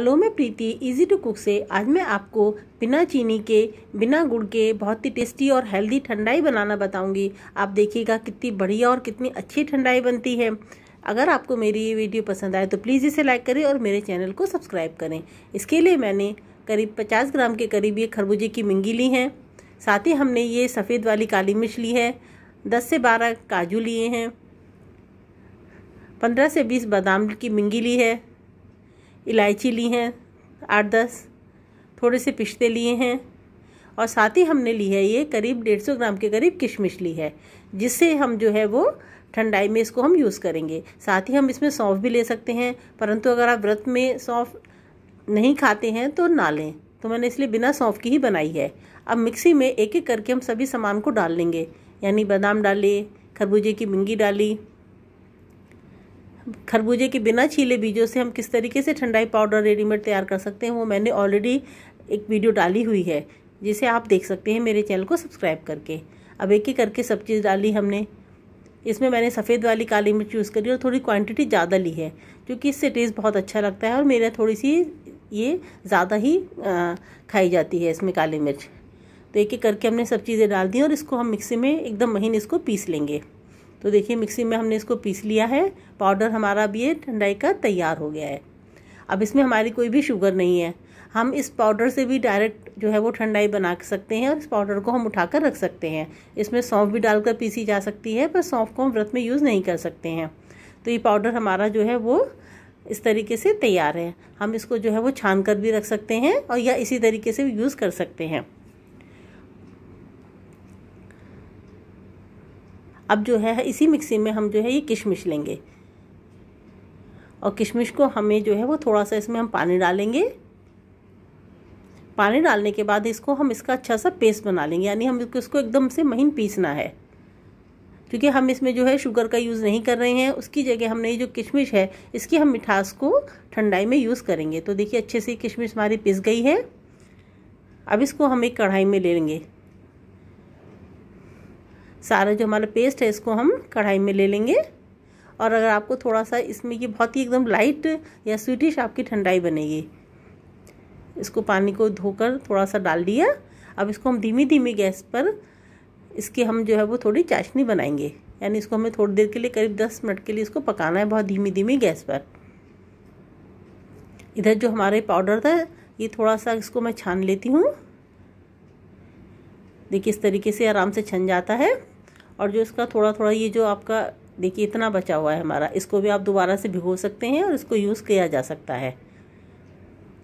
Hello मैं प्रीति easy to cook से आज मैं आपको बिना चीनी के, बिना गुड़ के बहुत ही टेस्टी और हेल्दी ठंडाई बनाना बताऊँगी। आप देखिएगा कितनी बढ़िया और कितनी अच्छी ठंडाई बनती है। अगर आपको मेरी ये वीडियो पसंद आए तो प्लीज़ इसे लाइक करें और मेरे चैनल को सब्सक्राइब करें। इसके लिए मैंने करीब पचास ग्राम के करीब ये खरबूजे की मिंगी ली है। साथ ही हमने ये सफ़ेद वाली काली मिर्च ली है। दस से बारह काजू लिए हैं। पंद्रह से बीस बादाम की मिंगी ली है। इलायची ली हैं, आठ दस, थोड़े से पिस्ते लिए हैं, और साथ ही हमने ली है ये करीब डेढ़ सौ ग्राम के करीब किशमिश ली है, जिससे हम जो है वो ठंडाई में इसको हम यूज़ करेंगे। साथ ही हम इसमें सौंफ भी ले सकते हैं, परंतु अगर आप व्रत में सौंफ नहीं खाते हैं तो ना लें। तो मैंने इसलिए बिना सौंफ की ही बनाई है। अब मिक्सी में एक एक करके हम सभी सामान को डाल लेंगे, यानी बादाम डाले खरबूजे की मिंगी डाली खरबूजे के बिना छीले बीजों से हम किस तरीके से ठंडाई पाउडर रेडीमेड तैयार कर सकते हैं वो मैंने ऑलरेडी एक वीडियो डाली हुई है जिसे आप देख सकते हैं मेरे चैनल को सब्सक्राइब करके। अब एक एक करके सब चीज़ डाली हमने। इसमें मैंने सफ़ेद वाली काली मिर्च यूज़ करी और थोड़ी क्वांटिटी ज़्यादा ली है क्योंकि इससे टेस्ट बहुत अच्छा लगता है और मेरा थोड़ी सी ये ज़्यादा ही आ, खाई जाती है इसमें काली मिर्च। तो एक एक करके हमने सब चीज़ें डाल दी और इसको हम मिक्सी में एकदम महीन इसको पीस लेंगे। तो देखिए मिक्सी में हमने इसको पीस लिया है। पाउडर हमारा भी ये ठंडाई का तैयार हो गया है। अब इसमें हमारी कोई भी शुगर नहीं है। हम इस पाउडर से भी डायरेक्ट जो है वो ठंडाई बना सकते हैं और इस पाउडर को हम उठाकर रख सकते हैं। इसमें सौंफ भी डालकर पीसी जा सकती है, पर सौंफ को हम व्रत में यूज़ नहीं कर सकते हैं। तो ये पाउडर हमारा जो है वो इस तरीके से तैयार है। हम इसको जो है वो छान कर भी रख सकते हैं और या इसी तरीके से यूज़ कर सकते हैं। अब जो है, इसी मिक्सी में हम जो है, ये किशमिश लेंगे। और किशमिश को हमें जो है, वो थोड़ा सा इसमें हम पानी डालेंगे। पानी डालने के बाद इसको हम इसका अच्छा सा पेस्ट बना लेंगे। यानी हम इसको एकदम से महीन पीसना है। क्योंकि हम इसमें जो है शुगर का यूज़ नहीं कर रहे हैं। उसकी जगह हमने ये जो किशमिश है, इसकी हम मिठास को ठंडाई में यूज़ करेंगे। तो देखिए, अच्छे से किशमिश हमारी पिस गई है। अब इसको हम एक कढ़ाई में ले लेंगे। सारा जो हमारा पेस्ट है, इसको हम कढ़ाई में ले लेंगे। और अगर आपको थोड़ा सा इसमें ये बहुत ही एकदम लाइट या स्वीटिश आपकी ठंडाई बनेगी। इसको पानी को धोकर थोड़ा सा डाल दिया। अब इसको हम धीमी धीमी गैस पर इसके हम जो है वो थोड़ी चाशनी बनाएँगे। यानी इसको हमें थोड़ी देर के लिए, करीब दस मिनट के लिए इसको पकाना है बहुत धीमी धीमी गैस पर। इधर जो हमारे पाउडर था, ये थोड़ा सा इसको मैं छान लेती हूँ। देखिए, इस तरीके से आराम से छन जाता है। और जो इसका थोड़ा थोड़ा ये जो आपका, देखिए, इतना बचा हुआ है हमारा, इसको भी आप दोबारा से भिगो सकते हैं और इसको यूज़ किया जा सकता है।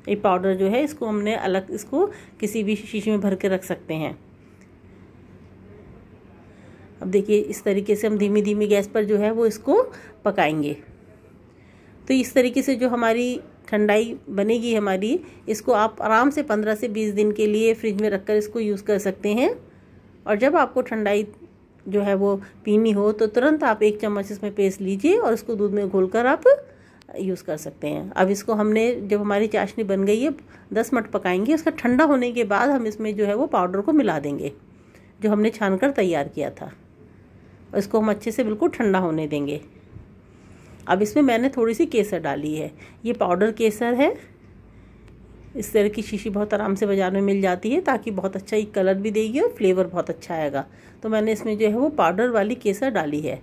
ये पाउडर जो है, इसको हमने अलग, इसको किसी भी शीशे में भर के रख सकते हैं। अब देखिए, इस तरीके से हम धीमी धीमी गैस पर जो है, वो इसको पकाएँगे। तो इस तरीके से जो हमारी ठंडाई बनेगी हमारी, इसको आप आराम से पंद्रह से बीस दिन के लिए फ्रिज में रखकर इसको यूज़ कर सकते हैं। और जब आपको ठंडाई जो है वो पीनी हो तो तुरंत आप एक चम्मच इसमें पेस्ट लीजिए और इसको दूध में घोल कर आप यूज़ कर सकते हैं। अब इसको हमने, जब हमारी चाशनी बन गई है, दस मिनट पकाएँगे उसका ठंडा होने के बाद हम इसमें जो है वो पाउडर को मिला देंगे, जो हमने छान कर तैयार किया था। इसको हम अच्छे से बिल्कुल ठंडा होने देंगे। अब इसमें मैंने थोड़ी सी केसर डाली है। ये पाउडर केसर है इस तरह की शीशी बहुत आराम से बाज़ार में मिल जाती है ताकि बहुत अच्छा एक कलर भी देगी और फ्लेवर बहुत अच्छा आएगा। तो मैंने इसमें जो है वो पाउडर वाली केसर डाली है।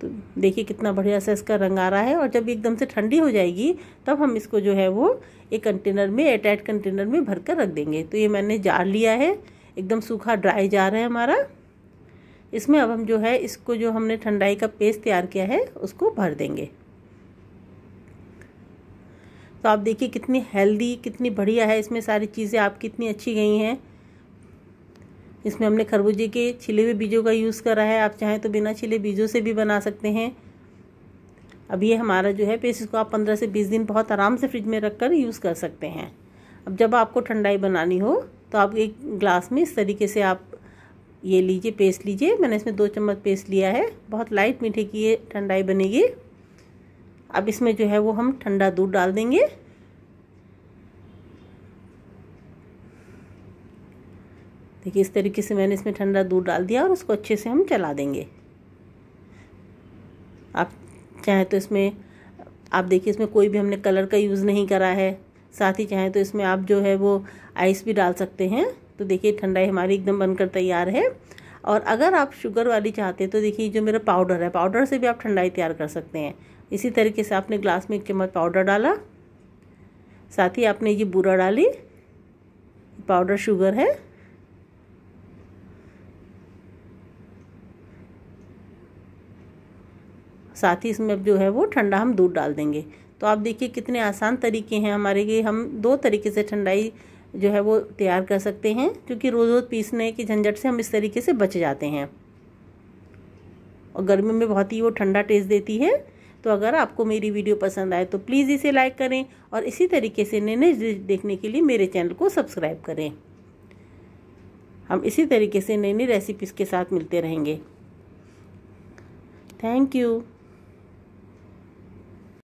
तो देखिए कितना बढ़िया सा इसका रंग आ रहा है और जब एकदम से ठंडी हो जाएगी, तब हम इसको जो है वो एक कंटेनर में, एयरटाइट कंटेनर में भर कर रख देंगे। तो ये मैंने जार लिया है। एकदम सूखा ड्राई जार है हमारा। इसमें अब हम जो है इसको जो हमने ठंडाई का पेस्ट तैयार किया है, उसको भर देंगे। तो आप देखिए कितनी हेल्दी कितनी बढ़िया है इसमें सारी चीज़ें आप कितनी अच्छी गई हैं। इसमें हमने खरबूजे के छिले हुए बीजों का यूज़ करा है, आप चाहें तो बिना छिले बीजों से भी बना सकते हैं। अब ये हमारा जो है पेस्ट, इसको आप पंद्रह से बीस दिन बहुत आराम से फ्रिज में रख कर यूज़ कर सकते हैं। अब जब आपको ठंडाई बनानी हो तो आप एक ग्लास में इस तरीके से आप ये लीजिए पेस्ट लीजिए। मैंने इसमें दो चम्मच पेस्ट लिया है। बहुत लाइट मीठे की ये ठंडाई बनेगी। अब इसमें जो है वो हम ठंडा दूध डाल देंगे। देखिए, इस तरीके से मैंने इसमें ठंडा दूध डाल दिया और उसको अच्छे से हम चला देंगे। आप चाहे तो इसमें, आप देखिए, इसमें कोई भी हमने कलर का यूज़ नहीं करा है। साथ ही चाहें तो इसमें आप जो है वो आइस भी डाल सकते हैं। तो देखिए, ठंडाई हमारी एकदम बनकर तैयार है। और अगर आप शुगर वाली चाहते हैं तो देखिए जो मेरा पाउडर है, पाउडर से भी आप ठंडाई तैयार कर सकते हैं। इसी तरीके से आपने ग्लास में एक चम्मच पाउडर डाला। साथ ही आपने ये बूरा डाली। पाउडर शुगर है। साथ ही इसमें अब जो है वो ठंडा हम दूध डाल देंगे। तो आप देखिए कितने आसान तरीके हैं हमारे लिए हम दो तरीके से ठंडाई जो है वो तैयार कर सकते हैं, क्योंकि रोज़ रोज़ पीसने की झंझट से हम इस तरीके से बच जाते हैं। और गर्मी में बहुत ही वो ठंडा टेस्ट देती है। तो अगर आपको मेरी वीडियो पसंद आए तो प्लीज़ इसे लाइक करें और इसी तरीके से नए नए देखने के लिए मेरे चैनल को सब्सक्राइब करें। हम इसी तरीके से नई नई रेसिपीज़ के साथ मिलते रहेंगे। Thank you